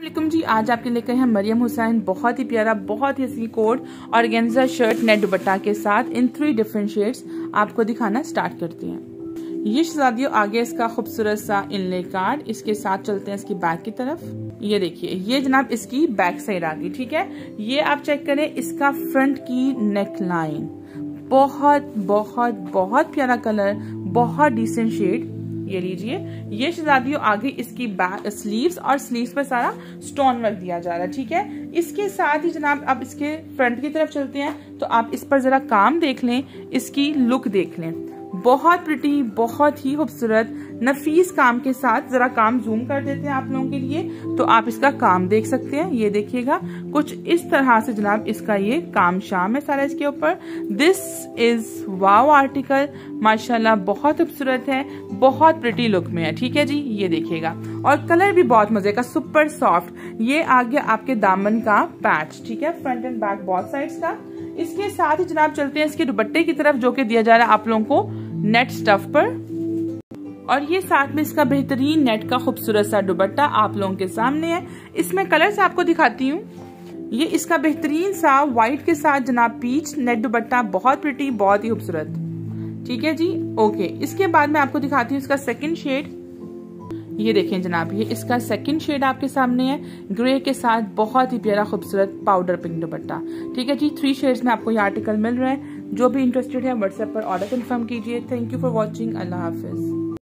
वालेकुम जी, आज आपके लेकर हैं मरियम हुसैन, बहुत ही प्यारा, बहुत ही असली कोड और गेंजा शर्ट नेट दुपट्टा के साथ इन थ्री डिफरेंट शेड्स आपको दिखाना स्टार्ट करते हैं। ये शहजादियों, आगे इसका खूबसूरत सा इनले कार्ड इसके साथ चलते हैं इसकी बैक की तरफ़। ये देखिए, ये जनाब इसकी बैक साइड आ गई, ठीक है? ये आप चेक करें, इसका फ्रंट की नेक लाइन बहुत बहुत बहुत प्यारा कलर बहुत डिसेंट शेड ये लीजिए। ये शहजादियों आगे इसकी स्लीव्स और स्लीव्स पर सारा स्टोन वर्क दिया जा रहा है, ठीक है? इसके साथ ही जनाब आप इसके फ्रंट की तरफ़ चलते हैं तो आप इस पर जरा काम देख लें, इसकी लुक देख लें। बहुत प्रिटी बहुत ही खूबसूरत, नफीस काम के साथ जरा काम जूम कर देते हैं आप लोगों के लिए तो आप इसका काम देख सकते हैं, ये देखिएगा। कुछ इस तरह से जनाब, इसका ये काम शाम है सारा इसके ऊपर। दिस इज़ वाव आर्टिकल माशाल्लाह बहुत खूबसूरत है, बहुत प्रिटी लुक में है, ठीक है जी? ये देखिएगा। और कलर भी बहुत मज़े का सुपर सॉफ्ट ये आ गया आपके दामन का पैच ठीक है? फ्रंट एंड बैक बहुत साइड्स का। इसके साथ ही जनाब चलते हैं, इसके दुपट्टे की तरफ़ जो कि दिया जा रहा है आप लोगों को। नेट स्टफ़ पर। और ये साथ में इसका बेहतरीन नेट का खूबसूरत सा दुपट्टा आप लोगों के सामने है। इसमें कलर आपको दिखाती हूँ। ये इसका बेहतरीन सा व्हाइट के साथ जनाब पीच नेट दुपट्टा, बहुत प्रिटी बहुत ही खूबसूरत। ठीक है जी? ओके इसके बाद मैं आपको दिखाती हूँ इसका सेकंड शेड ये देखें जनाब, ये इसका सेकंड शेड आपके सामने है। ग्रे के साथ बहुत ही प्यारा, खूबसूरत पाउडर पिंक दुपट्टा। ठीक है जी? थ्री शेड्स में आपको ये आर्टिकल मिल रहा है। जो भी इंटरेस्टेड है व्हाट्सएप पर ऑर्डर कन्फर्म कीजिए। थैंक यू फॉर वॉचिंग अल्लाह हाफिज़।